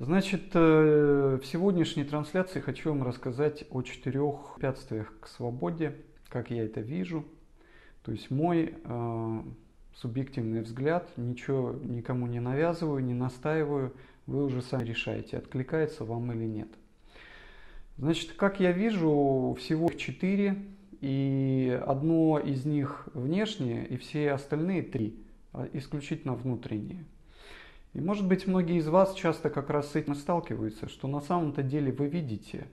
Значит, э, в сегодняшней трансляции хочу вам рассказать о четырех препятствиях к свободе, как я это вижу. То есть мой э, субъективный взгляд, ничего никому не навязываю, не настаиваю, вы уже сами решаете, откликается вам или нет. Значит, как я вижу, всего четыре, и одно из них внешнее, и все остальные три а исключительно внутренние. И может быть многие из вас часто как раз с этим сталкиваются, что на самом-то деле вы видите,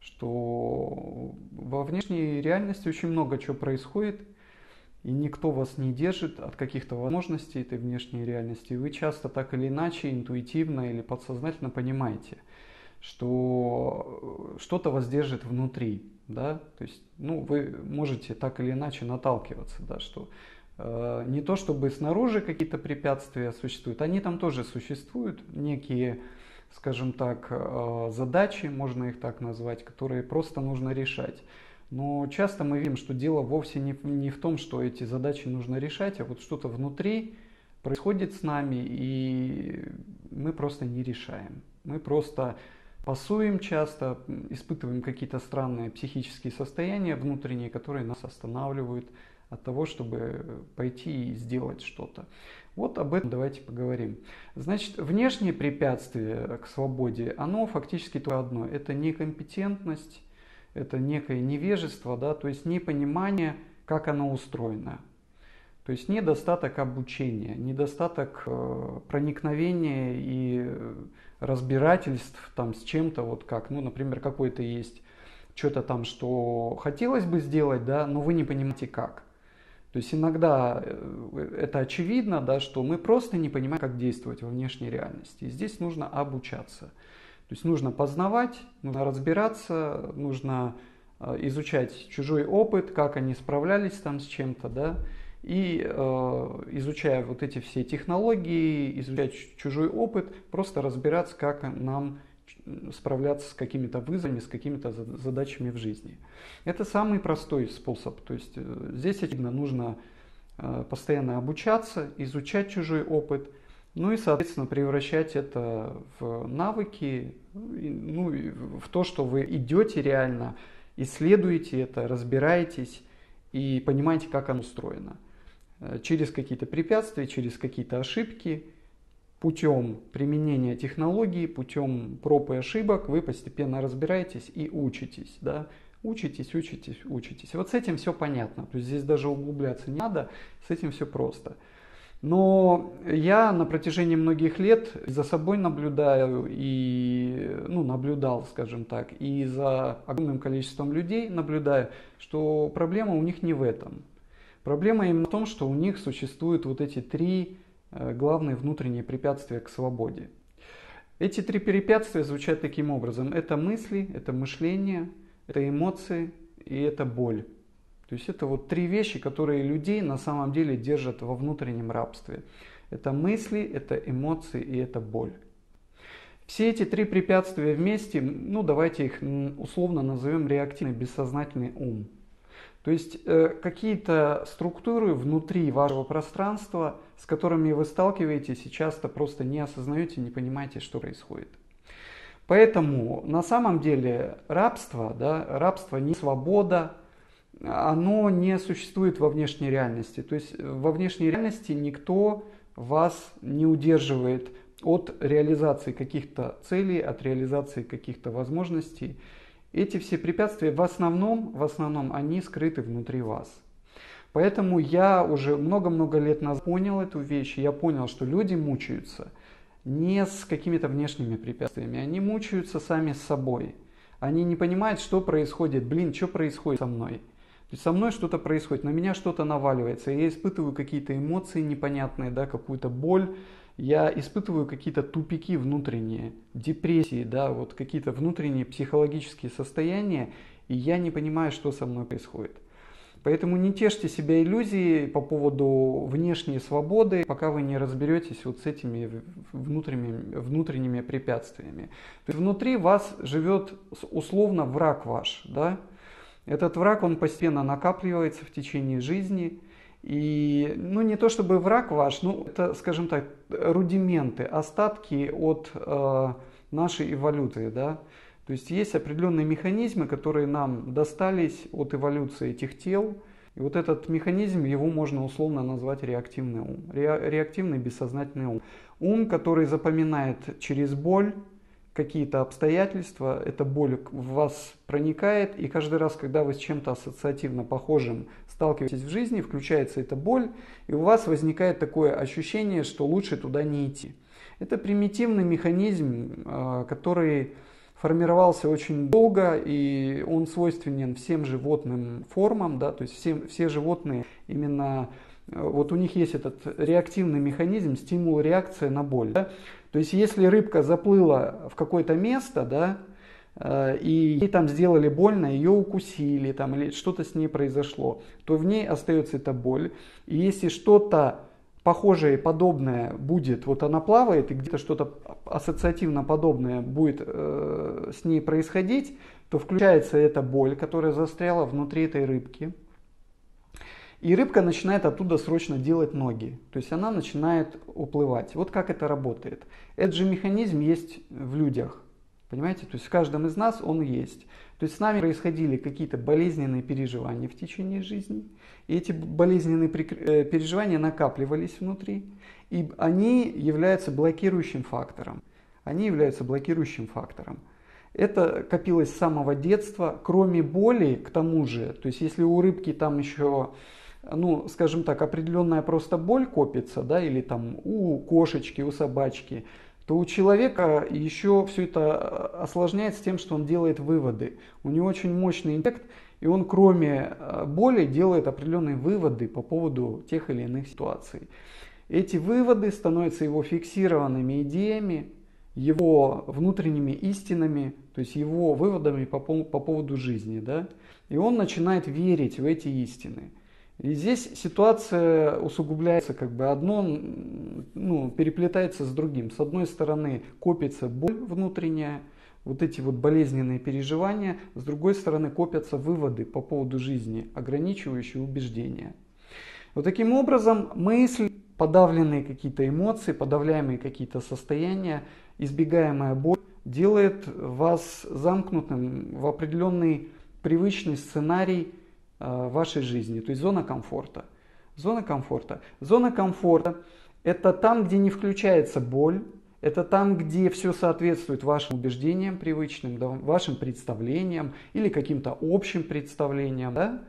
что во внешней реальности очень много чего происходит, и никто вас не держит от каких-то возможностей этой внешней реальности. И вы часто так или иначе, интуитивно или подсознательно понимаете, что что-то вас держит внутри. Да? То есть ну, вы можете так или иначе наталкиваться, да, что не то чтобы снаружи какие-то препятствия существуют, они там тоже существуют, некие, скажем так, э, задачи, можно их так назвать, которые просто нужно решать. Но часто мы видим, что дело вовсе не, не в том, что эти задачи нужно решать, а вот что-то внутри происходит с нами, и мы просто не решаем. Мы просто пасуем часто, испытываем какие-то странные психические состояния внутренние, которые нас останавливают от того, чтобы пойти и сделать что-то. Вот об этом давайте поговорим. Значит, внешнее препятствие к свободе, оно фактически то одно. Это некомпетентность, это некое невежество, да, то есть непонимание, как оно устроено. То есть недостаток обучения, недостаток э, проникновения и разбирательств там с чем-то, вот как, ну, например, какой-то есть что-то там, что хотелось бы сделать, да, но вы не понимаете как. То есть иногда э, это очевидно, да, что мы просто не понимаем, как действовать во внешней реальности. И здесь нужно обучаться. То есть нужно познавать, нужно разбираться, нужно э, изучать чужой опыт, как они справлялись там с чем-то, да, и э, изучая вот эти все технологии, изучать чужой опыт, просто разбираться, как нам справляться с какими-то вызовами, с какими-то задачами в жизни. Это самый простой способ. То есть э, здесь, очевидно, нужно э, постоянно обучаться, изучать чужой опыт, ну и, соответственно, превращать это в навыки, ну, в то, что вы идете реально, исследуете это, разбираетесь и понимаете, как оно устроено. Э, через какие-то препятствия, через какие-то ошибки – путем применения технологии, путем проб и ошибок вы постепенно разбираетесь и учитесь. Да? Учитесь, учитесь, учитесь. Вот с этим все понятно. То есть здесь даже углубляться не надо, с этим все просто. Но я на протяжении многих лет за собой наблюдаю и, ну, наблюдал, скажем так, и за огромным количеством людей наблюдаю, что проблема у них не в этом. Проблема именно в том, что у них существуют вот эти три главные внутренние препятствия к свободе. Эти три препятствия звучат таким образом. Это мысли, это мышление, это эмоции и это боль. То есть это вот три вещи, которые людей на самом деле держат во внутреннем рабстве. Это мысли, это эмоции и это боль. Все эти три препятствия вместе, ну давайте их условно назовем реактивный бессознательный ум. То есть э, какие-то структуры внутри вашего пространства, с которыми вы сталкиваетесь и часто просто не осознаете, не понимаете, что происходит. Поэтому на самом деле рабство, да, рабство не свобода, оно не существует во внешней реальности. То есть во внешней реальности никто вас не удерживает от реализации каких-то целей, от реализации каких-то возможностей. Эти все препятствия в основном, в основном они скрыты внутри вас. Поэтому я уже много-много лет назад понял эту вещь, я понял, что люди мучаются не с какими-то внешними препятствиями, они мучаются сами с собой. Они не понимают, что происходит. Блин, что происходит со мной? То есть со мной что-то происходит, на меня что-то наваливается, я испытываю какие-то эмоции непонятные, да, какую-то боль, я испытываю какие-то тупики внутренние, депрессии, да, вот какие-то внутренние психологические состояния, и я не понимаю, что со мной происходит. Поэтому не тешьте себя иллюзией по поводу внешней свободы, пока вы не разберетесь вот с этими внутренними, внутренними препятствиями. То есть внутри вас живет условно враг ваш. Да? Этот враг, он постепенно накапливается в течение жизни, И, ну, не то чтобы враг ваш, ну, это, скажем так, рудименты, остатки от э, нашей эволюции, да. То есть есть определенные механизмы, которые нам достались от эволюции этих тел. И вот этот механизм, его можно условно назвать реактивный ум. Ре, реактивный бессознательный ум. Ум, который запоминает через боль, какие-то обстоятельства, эта боль в вас проникает, и каждый раз, когда вы с чем-то ассоциативно похожим сталкиваетесь в жизни, включается эта боль, и у вас возникает такое ощущение, что лучше туда не идти. Это примитивный механизм, а, который формировался очень долго, и он свойственен всем животным формам, да, то есть все, все животные именно, э, вот у них есть этот реактивный механизм, стимул-реакция на боль. Да? То есть если рыбка заплыла в какое-то место, да, э, и ей там сделали больно, ее укусили, там, или что-то с ней произошло, то в ней остается эта боль. И если что-то похожее и подобное будет, вот она плавает, и где-то что-то ассоциативно подобное будет э, с ней происходить, то включается эта боль, которая застряла внутри этой рыбки. И рыбка начинает оттуда срочно делать ноги. То есть она начинает уплывать. Вот как это работает. Этот же механизм есть в людях. Понимаете? То есть в каждом из нас он есть. То есть с нами происходили какие-то болезненные переживания в течение жизни. И эти болезненные э, переживания накапливались внутри. И они являются блокирующим фактором. Они являются блокирующим фактором. Это копилось с самого детства, кроме боли, к тому же. То есть если у рыбки там еще ну, скажем так, определенная просто боль копится, да, или там у кошечки, у собачки, то у человека еще все это осложняется тем, что он делает выводы. У него очень мощный интеллект, и он кроме э, боли делает определенные выводы по поводу тех или иных ситуаций. Эти выводы становятся его фиксированными идеями, его внутренними истинами, то есть его выводами по, по поводу жизни. Да? И он начинает верить в эти истины. И здесь ситуация усугубляется, как бы одно ну, переплетается с другим. С одной стороны копится боль внутренняя, вот эти вот болезненные переживания, с другой стороны копятся выводы по поводу жизни, ограничивающие убеждения. Вот таким образом мысль, подавленные какие-то эмоции, подавляемые какие-то состояния, избегаемая боль делает вас замкнутым в определенный привычный сценарий вашей жизни, то есть зона комфорта. Зона комфорта. Зона комфорта – это там, где не включается боль, это там, где все соответствует вашим убеждениям привычным, да, вашим представлениям или каким-то общим представлениям. Да?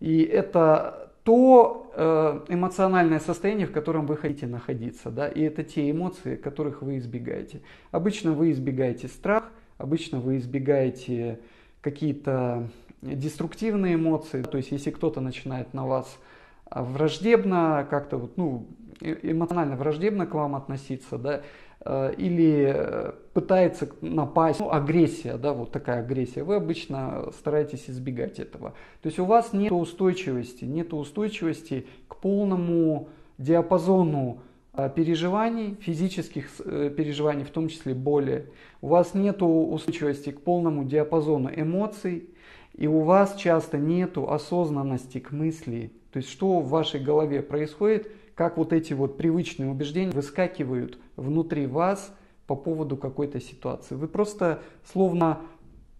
И это то э, эмоциональное состояние, в котором вы хотите находиться. Да? И это те эмоции, которых вы избегаете. Обычно вы избегаете страх, обычно вы избегаете какие-то деструктивные эмоции, то есть если кто-то начинает на вас а, враждебно, как-то вот, ну, эмоционально враждебно к вам относиться, да, э, или э, пытается напасть, ну, агрессия, да, вот такая агрессия, вы обычно стараетесь избегать этого. То есть у вас нет устойчивости, нет устойчивости к полному диапазону э, переживаний, физических переживаний, в том числе боли. У вас нет устойчивости к полному диапазону эмоций, и у вас часто нету осознанности к мысли, то есть что в вашей голове происходит, как вот эти вот привычные убеждения выскакивают внутри вас по поводу какой-то ситуации. Вы просто словно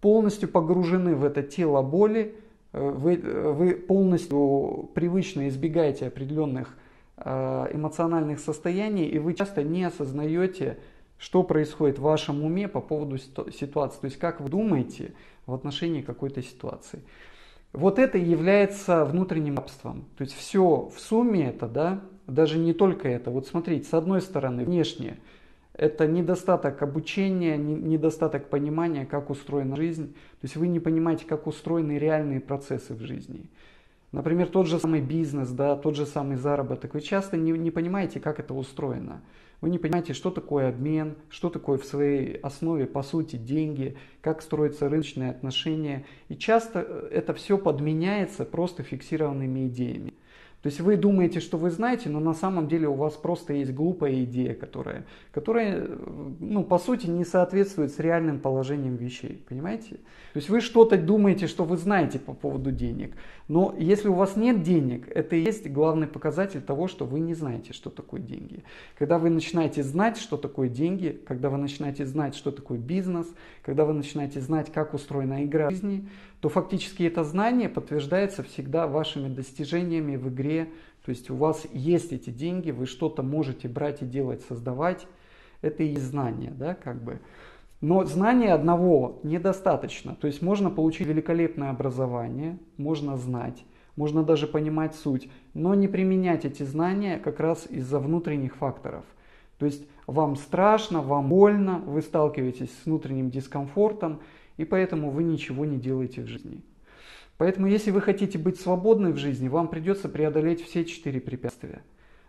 полностью погружены в это тело боли, э, вы, э, вы полностью привычно избегаете определенных э, эмоциональных состояний, и вы часто не осознаете, что происходит в вашем уме по поводу ситуации. То есть как вы думаете, в отношении какой-то ситуации. Вот это является внутренним рабством. То есть все в сумме это, да, даже не только это. Вот смотрите, с одной стороны, внешне это недостаток обучения, недостаток понимания, как устроена жизнь. То есть вы не понимаете, как устроены реальные процессы в жизни. Например, тот же самый бизнес, да, тот же самый заработок. Вы часто не, не понимаете, как это устроено. Вы не понимаете, что такое обмен, что такое в своей основе, по сути, деньги, как строятся рыночные отношения. И часто э, это все подменяется просто фиксированными идеями. То есть вы думаете, что вы знаете, но на самом деле у вас просто есть глупая идея, которая, которая ну, по сути не соответствует с реальным положением вещей. Понимаете? То есть вы что-то думаете, что вы знаете по поводу денег. Но если у вас нет денег, это и есть главный показатель того, что вы не знаете, что такое деньги. Когда вы начинаете знать, что такое деньги, когда вы начинаете знать, что такое бизнес, когда вы начинаете знать, как устроена игра в жизни, то фактически это знание подтверждается всегда вашими достижениями в игре. То есть у вас есть эти деньги, вы что-то можете брать и делать, создавать. Это и знание, да, как бы. Но знания одного недостаточно. То есть можно получить великолепное образование, можно знать, можно даже понимать суть, но не применять эти знания как раз из-за внутренних факторов. То есть вам страшно, вам больно, вы сталкиваетесь с внутренним дискомфортом, и поэтому вы ничего не делаете в жизни. Поэтому если вы хотите быть свободны в жизни, вам придется преодолеть все четыре препятствия.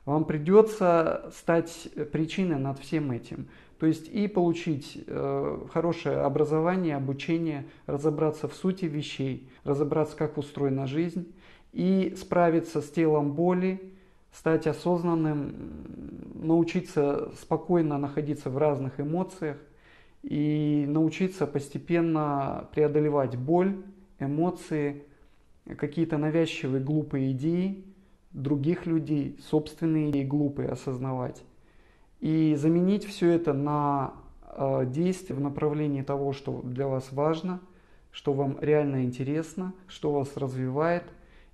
Вам придется стать причиной над всем этим. То есть и получить э, хорошее образование, обучение, разобраться в сути вещей, разобраться, как устроена жизнь, и справиться с телом боли, стать осознанным, научиться спокойно находиться в разных эмоциях – и научиться постепенно преодолевать боль, эмоции, какие-то навязчивые глупые идеи других людей, собственные идеи глупые осознавать. И заменить все это на э, действие в направлении того, что для вас важно, что вам реально интересно, что вас развивает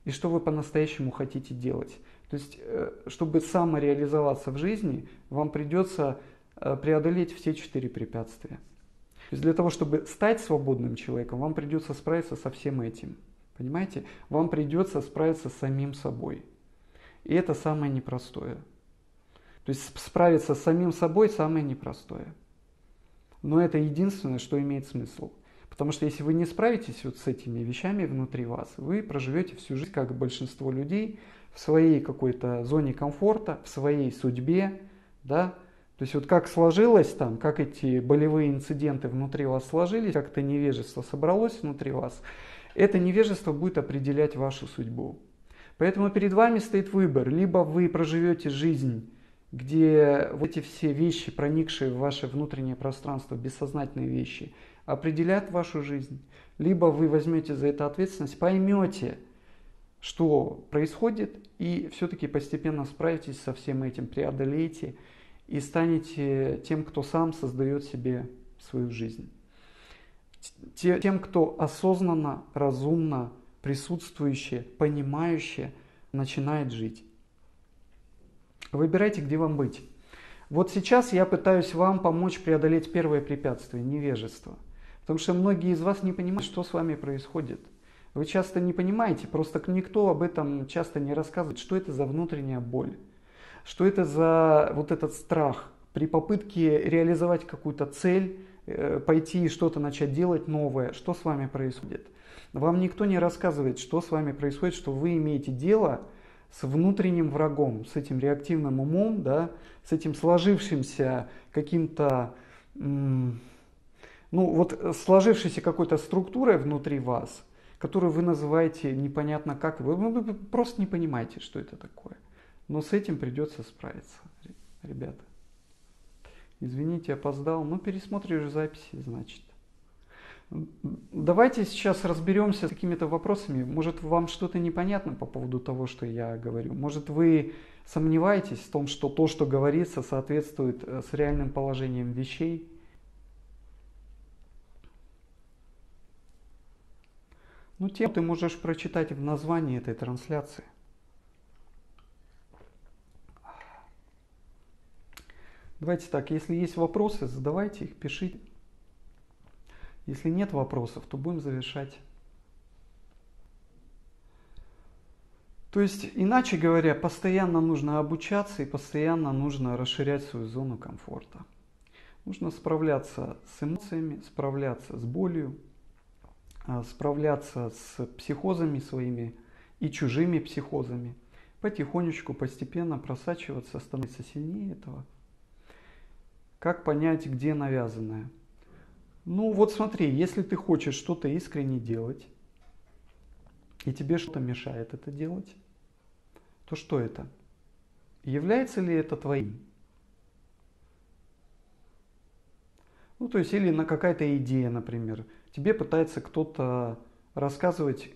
и что вы по-настоящему хотите делать. То есть, э, чтобы самореализоваться в жизни, вам придется Э, преодолеть все четыре препятствия. То есть для того, чтобы стать свободным человеком, вам придется справиться со всем этим. Понимаете? Вам придется справиться с самим собой. И это самое непростое. То есть справиться с самим собой самое непростое. Но это единственное, что имеет смысл. Потому что если вы не справитесь вот с этими вещами внутри вас, вы проживете всю жизнь, как большинство людей, в своей какой-то зоне комфорта, в своей судьбе, да, то есть вот как сложилось там, как эти болевые инциденты внутри вас сложились, как это невежество собралось внутри вас, это невежество будет определять вашу судьбу. Поэтому перед вами стоит выбор. Либо вы проживете жизнь, где вот эти все вещи, проникшие в ваше внутреннее пространство, бессознательные вещи, определят вашу жизнь. Либо вы возьмете за это ответственность, поймете, что происходит, и все-таки постепенно справитесь со всем этим, преодолеете и станете тем, кто сам создает себе свою жизнь. Тем, кто осознанно, разумно, присутствующе, понимающе начинает жить. Выбирайте, где вам быть. Вот сейчас я пытаюсь вам помочь преодолеть первое препятствие – невежество. Потому что многие из вас не понимают, что с вами происходит. Вы часто не понимаете, просто никто об этом часто не рассказывает, что это за внутренняя боль. Что это за вот этот страх при попытке реализовать какую-то цель, э, пойти и что-то начать делать новое, что с вами происходит? Вам никто не рассказывает, что с вами происходит, что вы имеете дело с внутренним врагом, с этим реактивным умом, да, с этим сложившимся каким-то, ну вот сложившейся какой-то структурой внутри вас, которую вы называете непонятно как, вы, вы просто не понимаете, что это такое. Но с этим придется справиться, ребята. Извините, опоздал. Ну, пересмотришь записи, значит. Давайте сейчас разберемся с какими-то вопросами. Может, вам что-то непонятно по поводу того, что я говорю? Может, вы сомневаетесь в том, что то, что говорится, соответствует э, с реальным положением вещей? Ну, тем ты можешь прочитать в названии этой трансляции. Давайте так, если есть вопросы, задавайте их, пишите. Если нет вопросов, то будем завершать. То есть, иначе говоря, постоянно нужно обучаться и постоянно нужно расширять свою зону комфорта. Нужно справляться с эмоциями, справляться с болью, а, справляться с психозами своими и чужими психозами. Потихонечку, постепенно просачиваться, становиться сильнее этого – как понять, где навязанное? Ну вот смотри, если ты хочешь что-то искренне делать, и тебе что-то мешает это делать, то что это? Является ли это твоим? Ну, то есть, или на какая-то идея, например. Тебе пытается кто-то рассказывать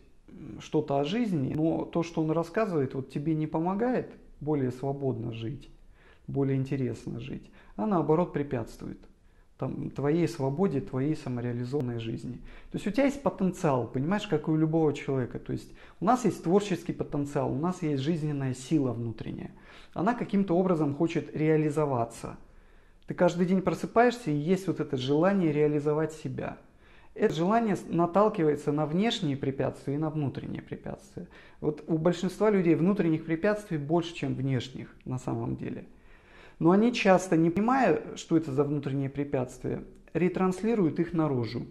что-то о жизни, но то, что он рассказывает, вот тебе не помогает более свободно жить, более интересно жить, а наоборот препятствует там, твоей свободе, твоей самореализованной жизни. То есть у тебя есть потенциал, понимаешь, как и у любого человека. То есть у нас есть творческий потенциал, у нас есть жизненная сила внутренняя. Она каким-то образом хочет реализоваться. Ты каждый день просыпаешься и есть вот это желание реализовать себя. Это желание наталкивается на внешние препятствия и на внутренние препятствия. Вот у большинства людей внутренних препятствий больше, чем внешних на самом деле. Но они часто, не понимая, что это за внутренние препятствия, ретранслируют их наружу.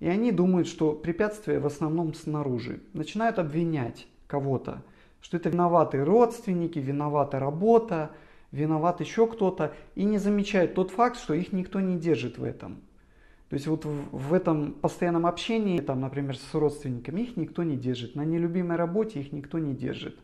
И они думают, что препятствия в основном снаружи. Начинают обвинять кого-то, что это виноваты родственники, виновата работа, виноват еще кто-то. И не замечают тот факт, что их никто не держит в этом. То есть вот в, этом постоянном общении, там, например, с родственниками, их никто не держит. На нелюбимой работе их никто не держит.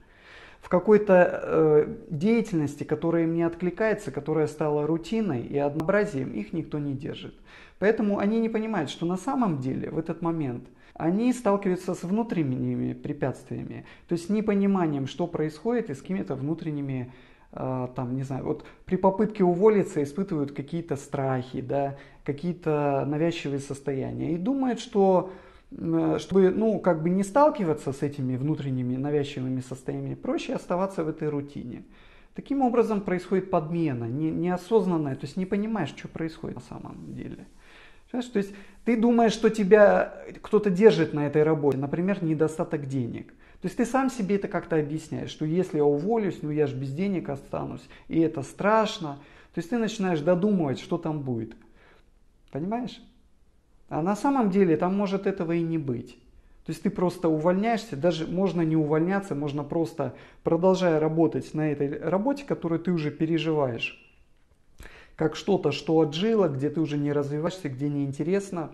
В какой-то э, деятельности, которая им не откликается, которая стала рутиной и однообразием, их никто не держит. Поэтому они не понимают, что на самом деле в этот момент они сталкиваются с внутренними препятствиями, то есть непониманием, что происходит и с какими-то внутренними а, там, не знаю, вот при попытке уволиться испытывают какие-то страхи, да, какие-то навязчивые состояния и думают, что чтобы, ну, как бы не сталкиваться с этими внутренними навязчивыми состояниями, проще оставаться в этой рутине. Таким образом происходит подмена, не, неосознанная, то есть не понимаешь, что происходит на самом деле. Понимаешь? То есть ты думаешь, что тебя кто-то держит на этой работе, например, недостаток денег. То есть ты сам себе это как-то объясняешь, что если я уволюсь, ну я же без денег останусь, и это страшно. То есть ты начинаешь додумывать, что там будет. Понимаешь? А на самом деле там может этого и не быть. То есть ты просто увольняешься, даже можно не увольняться, можно просто, продолжая работать на этой работе, которую ты уже переживаешь, как что-то, что отжило, где ты уже не развиваешься, где неинтересно,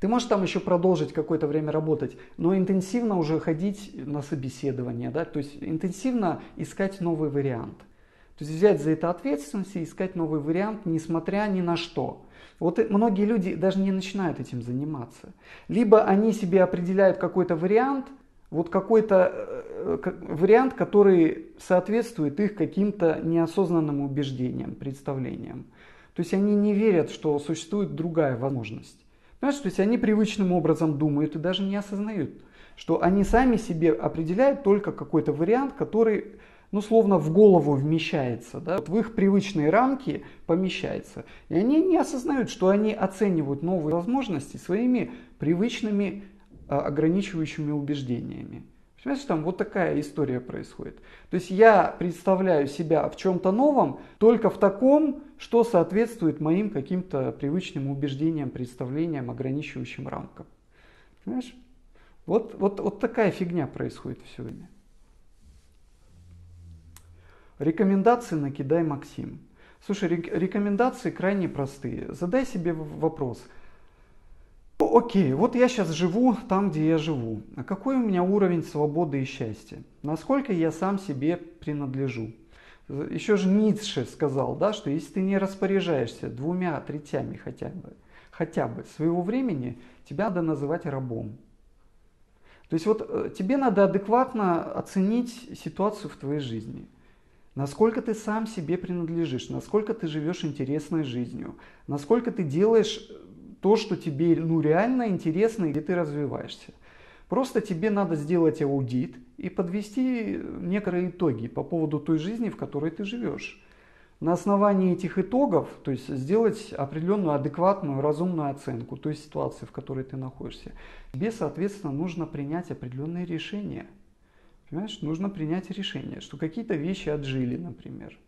ты можешь там еще продолжить какое-то время работать, но интенсивно уже ходить на собеседование, да, то есть интенсивно искать новый вариант. То есть взять за это ответственность и искать новый вариант, несмотря ни на что. Вот многие люди даже не начинают этим заниматься. Либо они себе определяют какой-то вариант, вот какой-то э, вариант, который соответствует их каким-то неосознанным убеждениям, представлениям. То есть они не верят, что существует другая возможность. Понимаешь, то есть они привычным образом думают и даже не осознают, что они сами себе определяют только какой-то вариант, который, ну, словно в голову вмещается, да, вот в их привычные рамки помещается. И они не осознают, что они оценивают новые возможности своими привычными а, ограничивающими убеждениями. Понимаешь, там вот такая история происходит. То есть я представляю себя в чем-то новом только в таком, что соответствует моим каким-то привычным убеждениям, представлениям, ограничивающим рамкам. Понимаешь? Вот, вот, вот такая фигня происходит все время. Рекомендации накидай Максим. Слушай, рекомендации крайне простые. Задай себе вопрос – Окей, вот я сейчас живу там, где я живу. А какой у меня уровень свободы и счастья? Насколько я сам себе принадлежу? Еще же Ницше сказал, да, что если ты не распоряжаешься двумя третями хотя бы, хотя бы своего времени, тебя надо называть рабом. То есть вот э, тебе надо адекватно оценить ситуацию в твоей жизни. Насколько ты сам себе принадлежишь, насколько ты живешь интересной жизнью, насколько ты делаешь то, что тебе ну, реально интересно и где ты развиваешься. Просто тебе надо сделать аудит и подвести некоторые итоги по поводу той жизни, в которой ты живешь. На основании этих итогов, то есть сделать определенную адекватную, разумную оценку той ситуации, в которой ты находишься. Тебе, соответственно, нужно принять определенные решения. Понимаешь, нужно принять решение, что какие-то вещи отжили, например.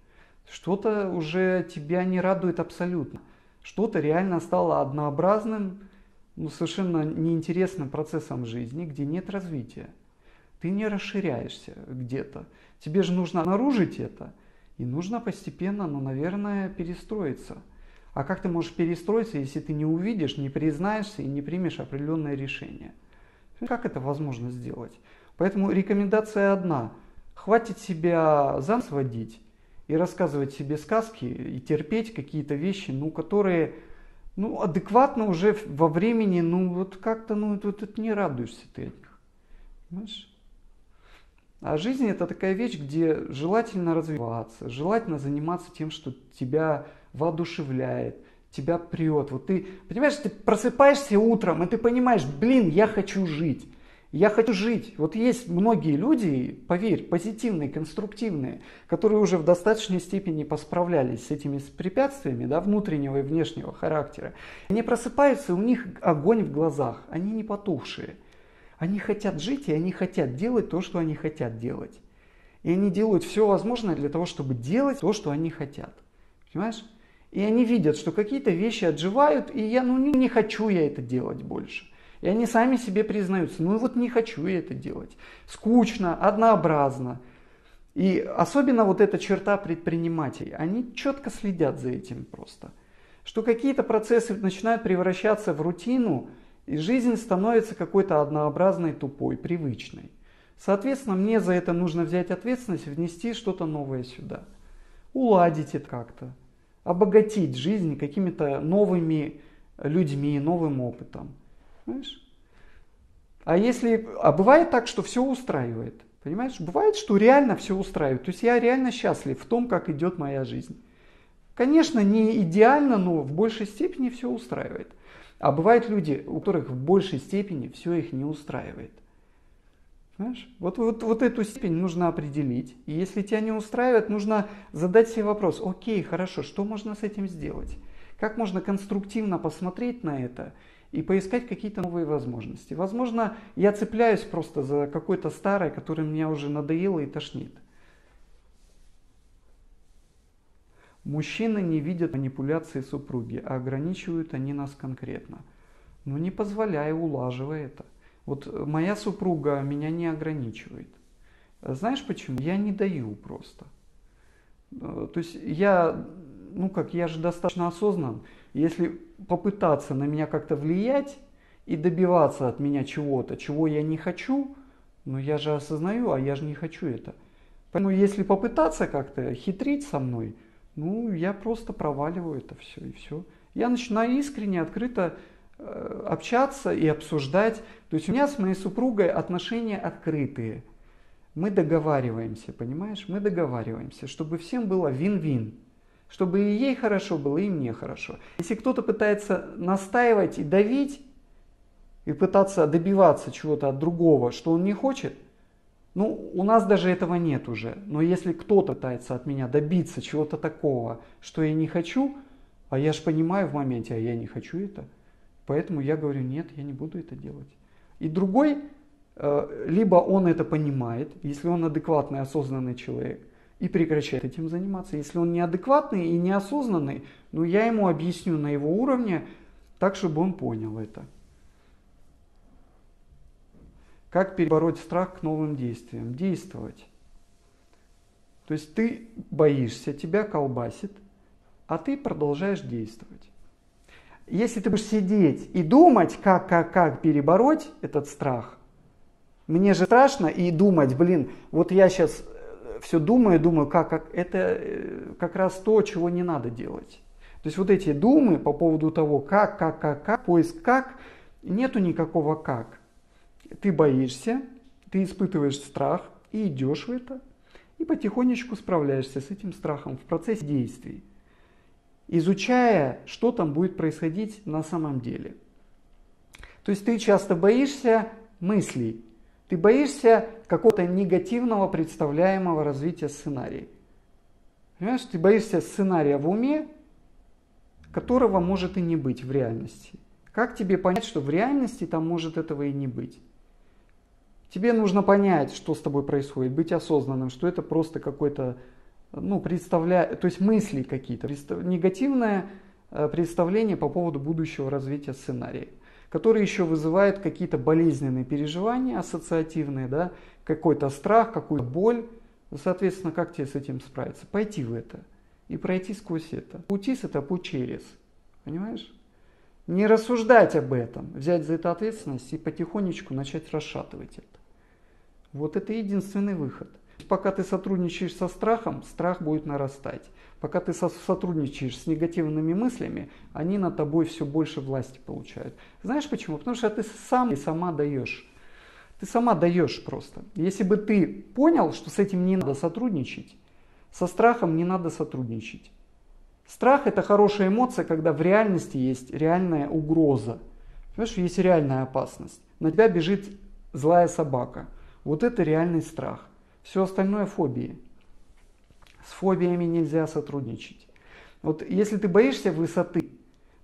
Что-то уже тебя не радует абсолютно что-то реально стало однообразным, ну, совершенно неинтересным процессом жизни, где нет развития. Ты не расширяешься где-то. Тебе же нужно обнаружить это, и нужно постепенно, ну, наверное, перестроиться. А как ты можешь перестроиться, если ты не увидишь, не признаешься и не примешь определенное решение? Как это возможно сделать? Поэтому рекомендация одна. Хватит себя за нос водить и рассказывать себе сказки и терпеть какие-то вещи, ну, которые ну, адекватно уже во времени, ну, вот как-то, ну, тут, тут не радуешься ты от них. Понимаешь? А жизнь это такая вещь, где желательно развиваться, желательно заниматься тем, что тебя воодушевляет, тебя прет. Вот ты, понимаешь, ты просыпаешься утром, и ты понимаешь, блин, я хочу жить. Я хочу жить. Вот есть многие люди, поверь, позитивные, конструктивные, которые уже в достаточной степени посправлялись с этими препятствиями да, внутреннего и внешнего характера. Они просыпаются, у них огонь в глазах, они не потухшие. Они хотят жить, и они хотят делать то, что они хотят делать. И они делают все возможное для того, чтобы делать то, что они хотят. Понимаешь? И они видят, что какие-то вещи отживают, и я ну, не, хочу я это делать больше. И они сами себе признаются, ну вот не хочу я это делать. Скучно, однообразно. И особенно вот эта черта предпринимателей, они четко следят за этим просто. Что какие-то процессы начинают превращаться в рутину, и жизнь становится какой-то однообразной, тупой, привычной. Соответственно, мне за это нужно взять ответственность внести что-то новое сюда. Уладить это как-то. Обогатить жизнь какими-то новыми людьми, новым опытом. Понимаешь? А если, а бывает так, что все устраивает. Понимаешь? Бывает, что реально все устраивает. То есть я реально счастлив в том, как идет моя жизнь. Конечно, не идеально, но в большей степени все устраивает. А бывают люди, у которых в большей степени все их не устраивает. Знаешь? Вот, вот, вот эту степень нужно определить. И если тебя не устраивает, нужно задать себе вопрос, окей, хорошо, что можно с этим сделать? Как можно конструктивно посмотреть на это и поискать какие-то новые возможности? Возможно, я цепляюсь просто за какое-то старое, которое мне уже надоело и тошнит. Мужчины не видят манипуляции супруги, а ограничивают они нас конкретно. Но не позволяя, улаживая это. Вот моя супруга меня не ограничивает. Знаешь почему? Я не даю просто. Э, то есть я, ну как, я же достаточно осознан. Если попытаться на меня как-то влиять и добиваться от меня чего-то, чего я не хочу, ну я же осознаю, а я же не хочу это. Поэтому если попытаться как-то хитрить со мной, ну, я просто проваливаю это все и все. Я начинаю искренне, открыто э, общаться и обсуждать. То есть у меня с моей супругой отношения открытые. Мы договариваемся, понимаешь? Мы договариваемся, чтобы всем было вин-вин. Чтобы и ей хорошо было, и мне хорошо. Если кто-то пытается настаивать и давить, и пытаться добиваться чего-то от другого, что он не хочет – ну, у нас даже этого нет уже. Но если кто-то пытается от меня добиться чего-то такого, что я не хочу, а я же понимаю в моменте, а я не хочу это, поэтому я говорю, нет, я не буду это делать. И другой, э, либо он это понимает, если он адекватный, осознанный человек, и прекращает этим заниматься. Если он неадекватный и неосознанный, ну я ему объясню на его уровне, так, чтобы он понял это. Как перебороть страх к новым действиям? Действовать. То есть ты боишься, тебя колбасит, а ты продолжаешь действовать. Если ты будешь сидеть и думать, как, как, как перебороть этот страх, мне же страшно и думать, блин, вот я сейчас все думаю, думаю, как, как это э, как раз то, чего не надо делать. То есть вот эти думы по поводу того, как, как, как, как, поиск как, нету никакого как ты боишься, ты испытываешь страх и идешь в это, и потихонечку справляешься с этим страхом в процессе действий, изучая, что там будет происходить на самом деле. То есть ты часто боишься мыслей, ты боишься какого-то негативного представляемого развития сценария. Понимаешь, ты боишься сценария в уме, которого может и не быть в реальности. Как тебе понять, что в реальности там может этого и не быть? Тебе нужно понять, что с тобой происходит, быть осознанным, что это просто какой-то, ну, представля... то есть мысли какие-то, негативное э, представление по поводу будущего развития сценария, который еще вызывает какие-то болезненные переживания ассоциативные, да, какой-то страх, какую-то боль. Соответственно, как тебе с этим справиться? Пойти в это и пройти сквозь это. Пути с это путь через. Понимаешь? Не рассуждать об этом, взять за это ответственность и потихонечку начать расшатывать это. Вот это единственный выход. Пока ты сотрудничаешь со страхом, страх будет нарастать. Пока ты сотрудничаешь с негативными мыслями, они над тобой все больше власти получают. Знаешь почему? Потому что ты сам и сама даешь. Ты сама даешь просто. Если бы ты понял, что с этим не надо сотрудничать, со страхом не надо сотрудничать. Страх это хорошая эмоция, когда в реальности есть реальная угроза. Понимаешь, есть реальная опасность. На тебя бежит злая собака. Вот это реальный страх. Все остальное фобии. С фобиями нельзя сотрудничать. Вот если ты боишься высоты,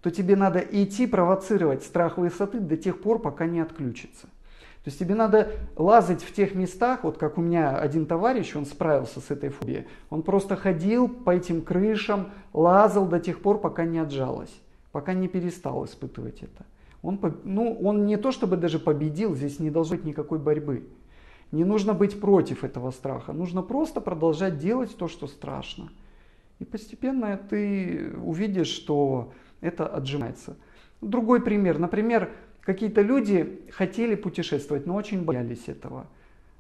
то тебе надо идти провоцировать страх высоты до тех пор, пока не отключится. То есть тебе надо лазать в тех местах, вот как у меня один товарищ, он справился с этой фобией. Он просто ходил по этим крышам, лазал до тех пор, пока не отжалось, пока не перестал испытывать это. Он, ну, он не то чтобы даже победил, здесь не должно быть никакой борьбы. Не нужно быть против этого страха, нужно просто продолжать делать то, что страшно. И постепенно ты увидишь, что это отжимается. Другой пример. Например, какие-то люди хотели путешествовать, но очень боялись этого.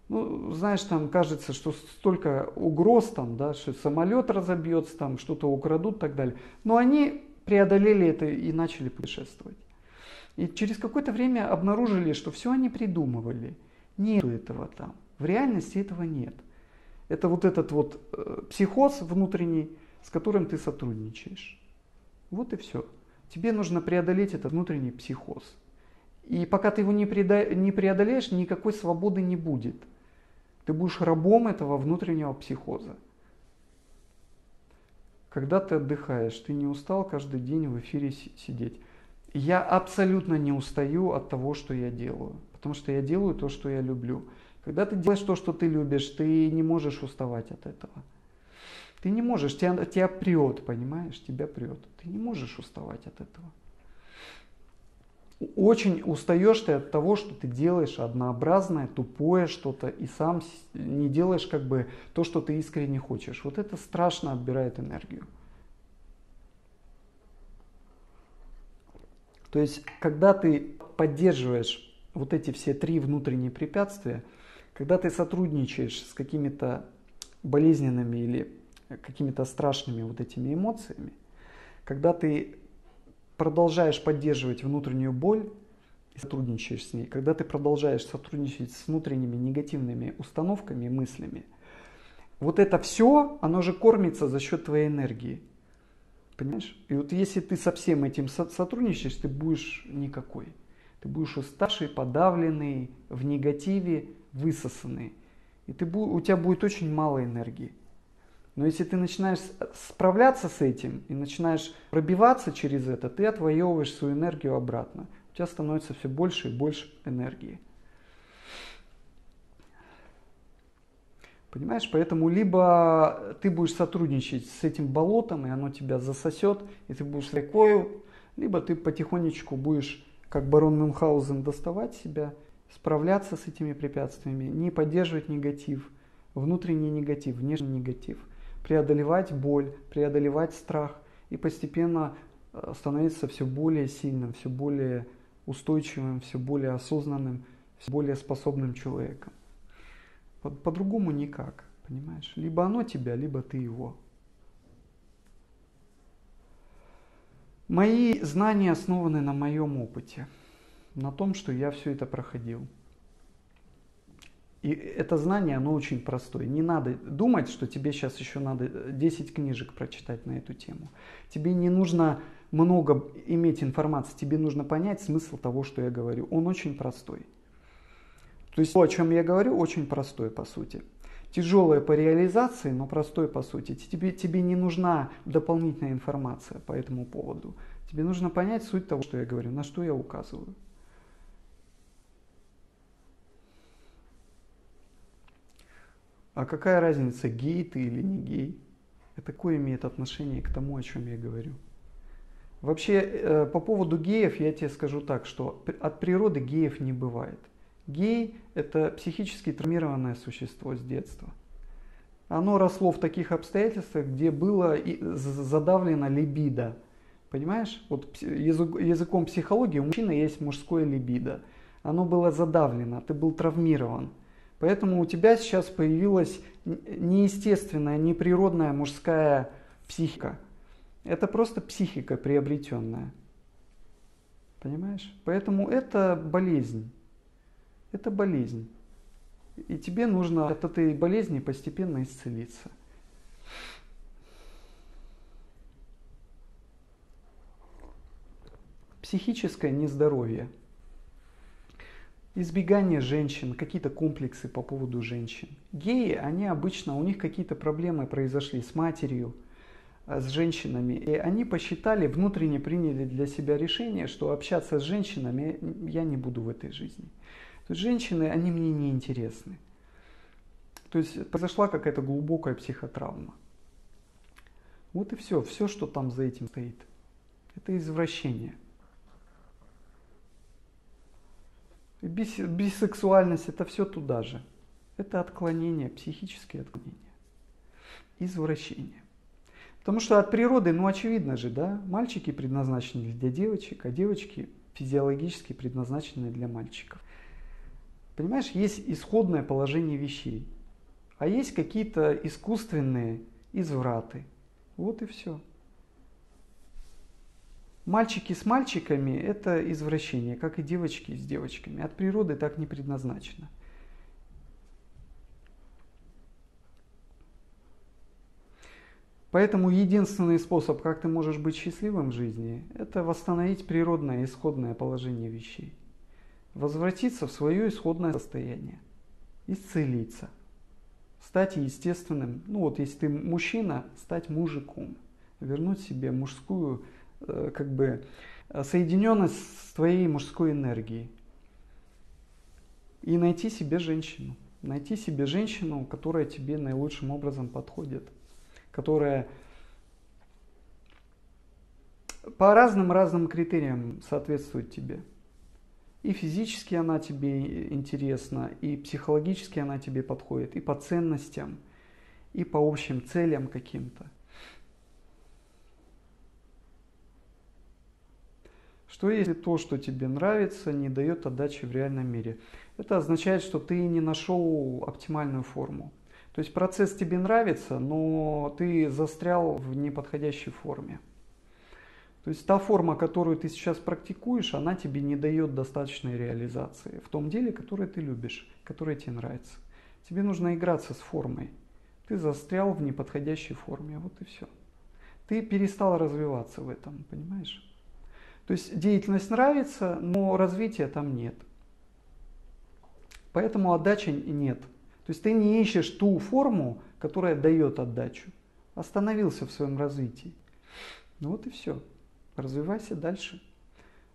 Ну, знаешь, там кажется, что столько угроз там, да, что самолет разобьется, там что-то украдут и так далее. Но они преодолели это и начали путешествовать. И через какое-то время обнаружили, что все они придумывали – нет этого там. В реальности этого нет. Это вот этот вот э, психоз внутренний, с которым ты сотрудничаешь. Вот и все. Тебе нужно преодолеть этот внутренний психоз. И пока ты его не, преда... не преодолеешь, никакой свободы не будет. Ты будешь рабом этого внутреннего психоза. Когда ты отдыхаешь, ты не устал каждый день в эфире сидеть. Я абсолютно не устаю от того, что я делаю потому что я делаю то, что я люблю. Когда ты делаешь то, что ты любишь, ты не можешь уставать от этого. Ты не можешь, тебя, тебя прет, понимаешь, тебя прет. Ты не можешь уставать от этого. Очень устаешь ты от того, что ты делаешь однообразное, тупое что-то и сам не делаешь как бы то, что ты искренне хочешь. Вот это страшно отбирает энергию. То есть, когда ты поддерживаешь вот эти все три внутренние препятствия, когда ты сотрудничаешь с какими-то болезненными или какими-то страшными вот этими эмоциями, когда ты продолжаешь поддерживать внутреннюю боль и сотрудничаешь с ней, когда ты продолжаешь сотрудничать с внутренними негативными установками, мыслями, вот это все, оно же кормится за счет твоей энергии. Понимаешь? И вот если ты со всем этим сотрудничаешь, ты будешь никакой. Ты будешь уставший, подавленный, в негативе, высосанный. И ты, у тебя будет очень мало энергии. Но если ты начинаешь справляться с этим и начинаешь пробиваться через это, ты отвоевываешь свою энергию обратно. У тебя становится все больше и больше энергии. Понимаешь, поэтому либо ты будешь сотрудничать с этим болотом, и оно тебя засосет, и ты будешь рекою, либо ты потихонечку будешь как барон Мюнхгаузен, доставать себя, справляться с этими препятствиями, не поддерживать негатив, внутренний негатив, внешний негатив, преодолевать боль, преодолевать страх и постепенно э, становиться все более сильным, все более устойчивым, все более осознанным, все более способным человеком. По-другому никак, понимаешь? Либо оно тебя, либо ты его. Мои знания основаны на моем опыте, на том, что я все это проходил. И это знание, оно очень простое. Не надо думать, что тебе сейчас еще надо 10 книжек прочитать на эту тему. Тебе не нужно много иметь информации, тебе нужно понять смысл того, что я говорю. Он очень простой. То есть то, о чем я говорю, очень простой по сути тяжелое по реализации, но простое по сути. Тебе, тебе не нужна дополнительная информация по этому поводу. Тебе нужно понять суть того, что я говорю, на что я указываю. А какая разница, гей ты или не гей? Это какое имеет отношение к тому, о чем я говорю? Вообще, э, по поводу геев я тебе скажу так, что от природы геев не бывает. Гей – это психически травмированное существо с детства. Оно росло в таких обстоятельствах, где было задавлено либидо. Понимаешь? Вот язык, языком психологии у мужчины есть мужское либидо. Оно было задавлено, ты был травмирован. Поэтому у тебя сейчас появилась неестественная, неприродная мужская психика. Это просто психика приобретенная. Понимаешь? Поэтому это болезнь. Это болезнь. И тебе нужно от этой болезни постепенно исцелиться. Психическое нездоровье. Избегание женщин, какие-то комплексы по поводу женщин. Геи, они обычно, у них какие-то проблемы произошли с матерью, э, с женщинами. И они посчитали, внутренне приняли для себя решение, что общаться с женщинами я не буду в этой жизни. То есть женщины, они мне не интересны. То есть произошла какая-то глубокая психотравма. Вот и все. Все, что там за этим стоит. Это извращение. Бис, бисексуальность это все туда же. Это отклонение, психические отклонения. Извращение. Потому что от природы, ну очевидно же, да, мальчики предназначены для девочек, а девочки физиологически предназначены для мальчиков. Понимаешь, есть исходное положение вещей, а есть какие-то искусственные извраты. Вот и все. Мальчики с мальчиками – это извращение, как и девочки с девочками. От природы так не предназначено. Поэтому единственный способ, как ты можешь быть счастливым в жизни, это восстановить природное исходное положение вещей. Возвратиться в свое исходное состояние. Исцелиться. Стать естественным. Ну вот если ты мужчина, стать мужиком. Вернуть себе мужскую Э, как бы э, соединенность с твоей мужской энергией. И найти себе женщину. Найти себе женщину, которая тебе наилучшим образом подходит. Которая по разным-разным критериям соответствует тебе. И физически она тебе интересна, и психологически она тебе подходит, и по ценностям, и по общим целям каким-то. Что если то, что тебе нравится, не дает отдачи в реальном мире? Это означает, что ты не нашел оптимальную форму. То есть процесс тебе нравится, но ты застрял в неподходящей форме. То есть та форма, которую ты сейчас практикуешь, она тебе не дает достаточной реализации в том деле, которое ты любишь, которое тебе нравится. Тебе нужно играться с формой. Ты застрял в неподходящей форме, вот и все. Ты перестал развиваться в этом, понимаешь? То есть деятельность нравится, но развития там нет. Поэтому отдачи нет. То есть ты не ищешь ту форму, которая дает отдачу. Остановился в своем развитии. Ну вот и все. Развивайся дальше.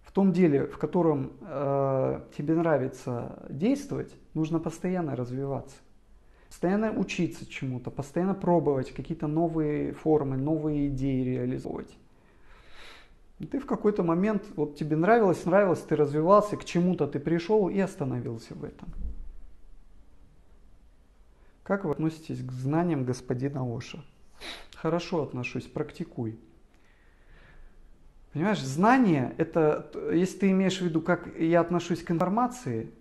В том деле, в котором э, тебе нравится действовать, нужно постоянно развиваться. Постоянно учиться чему-то, постоянно пробовать какие-то новые формы, новые идеи реализовывать. И ты в какой-то момент, вот тебе нравилось, нравилось, ты развивался, к чему-то ты пришел и остановился в этом. Как вы относитесь к знаниям господина Оша? Хорошо отношусь, практикуй. Понимаешь, знание это, если ты имеешь в виду, как я отношусь к информации,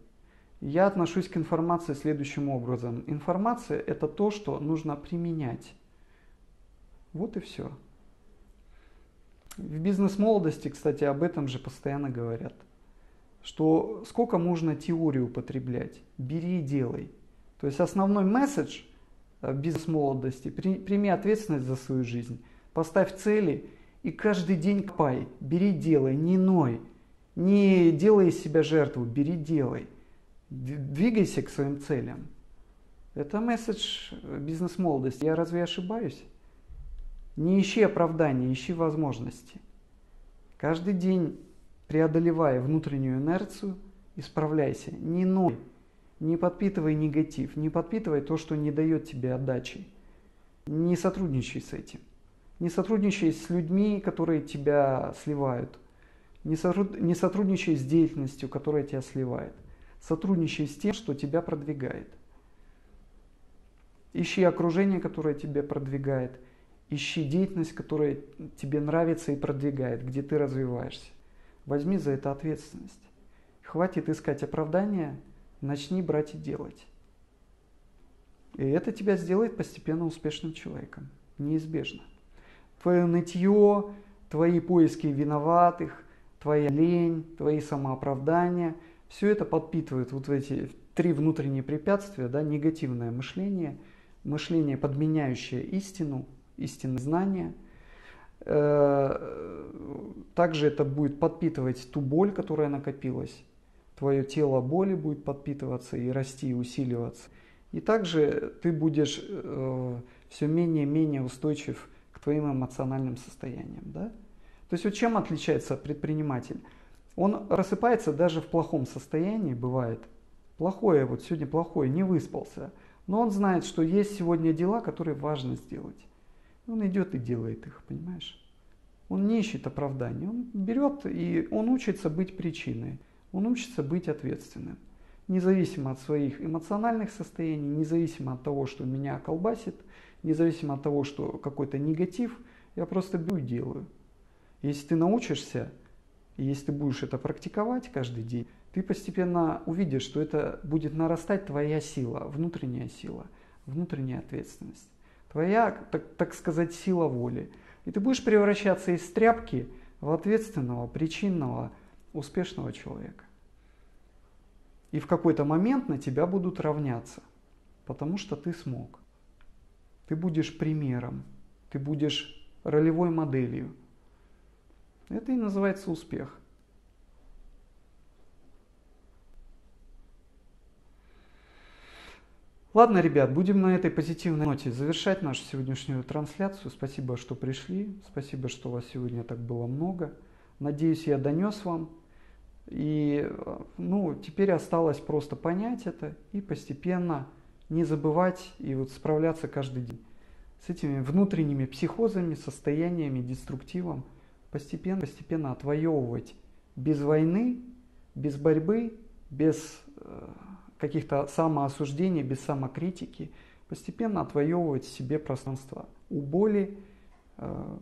я отношусь к информации следующим образом. Информация это то, что нужно применять. Вот и все. В бизнес-молодости, кстати, об этом же постоянно говорят. Что сколько можно теорию употреблять, бери и делай. То есть основной месседж в бизнес-молодости, прими ответственность за свою жизнь, поставь цели и каждый день копай, бери, делай, не ной, не делай из себя жертву, бери, делай. Двигайся к своим целям. Это месседж бизнес-молодости. Я разве ошибаюсь? Не ищи оправдания, ищи возможности. Каждый день, преодолевая внутреннюю инерцию, исправляйся. Не ной, не подпитывай негатив, не подпитывай то, что не дает тебе отдачи. Не сотрудничай с этим. Не сотрудничай с людьми, которые тебя сливают. Не, не сотрудничай с деятельностью, которая тебя сливает. Сотрудничай с тем, что тебя продвигает. Ищи окружение, которое тебя продвигает – Ищи деятельность, которая тебе нравится и продвигает, где ты развиваешься. Возьми за это ответственность. Хватит искать оправдания, начни брать и делать. И это тебя сделает постепенно успешным человеком. Неизбежно. Твое нытье, твои поиски виноватых, твоя лень, твои самооправдания, все это подпитывает вот эти три внутренние препятствия, да, негативное мышление, мышление, подменяющее истину, истинное знание. Э, также это будет подпитывать ту боль, которая накопилась. Твое тело боли будет подпитываться и расти, и усиливаться. И также ты будешь э, все менее и менее устойчив твоим эмоциональным состояниям. Да? То есть вот чем отличается предприниматель? Он рассыпается даже в плохом состоянии, бывает. Плохое, вот сегодня плохое, не выспался. Но он знает, что есть сегодня дела, которые важно сделать. Он идет и делает их, понимаешь? Он не ищет оправданий. Он берет и он учится быть причиной. Он учится быть ответственным независимо от своих эмоциональных состояний, независимо от того, что меня колбасит, независимо от того, что какой-то негатив, я просто беру и делаю. Если ты научишься, и если ты будешь это практиковать каждый день, ты постепенно увидишь, что это будет нарастать твоя сила, внутренняя сила, внутренняя ответственность, твоя, так, так сказать, сила воли. И ты будешь превращаться из тряпки в ответственного, причинного, успешного человека. И в какой-то момент на тебя будут равняться, потому что ты смог. Ты будешь примером, ты будешь ролевой моделью. Это и называется успех. Ладно, ребят, будем на этой позитивной ноте завершать нашу сегодняшнюю трансляцию. Спасибо, что пришли. Спасибо, что вас сегодня так было много. Надеюсь, я донес вам и ну, теперь осталось просто понять это и постепенно не забывать и вот справляться каждый день. С этими внутренними психозами, состояниями, деструктивом, постепенно, постепенно отвоевывать. Без войны, без борьбы, без э, каких-то самоосуждений, без самокритики, постепенно отвоевывать себе пространство. У боли, э,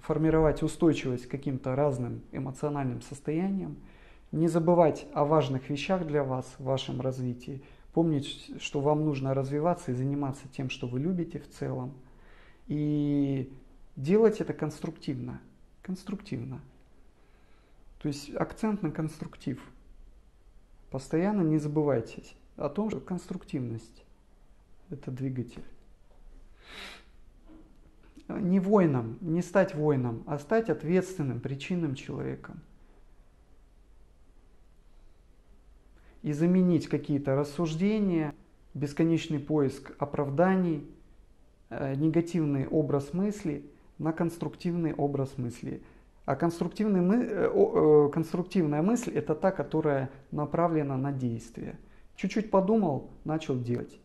формировать устойчивость к каким-то разным эмоциональным состояниям – не забывать о важных вещах для вас в вашем развитии. Помнить, что вам нужно развиваться и заниматься тем, что вы любите в целом. И делать это конструктивно. Конструктивно. То есть акцент на конструктив. Постоянно не забывайте о том, что конструктивность – это двигатель. Не воином, не стать воином, а стать ответственным, причинным человеком – и заменить какие-то рассуждения, бесконечный поиск оправданий, э, негативный образ мысли на конструктивный образ мысли. А конструктивный мы, э, э, конструктивная мысль – это та, которая направлена на действие. Чуть-чуть подумал, начал делать.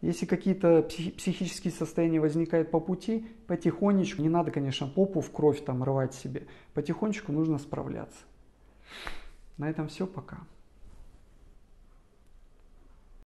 Если какие-то психические состояния возникают по пути, потихонечку, не надо, конечно, попу в кровь там рвать себе, потихонечку нужно справляться. На этом все, пока.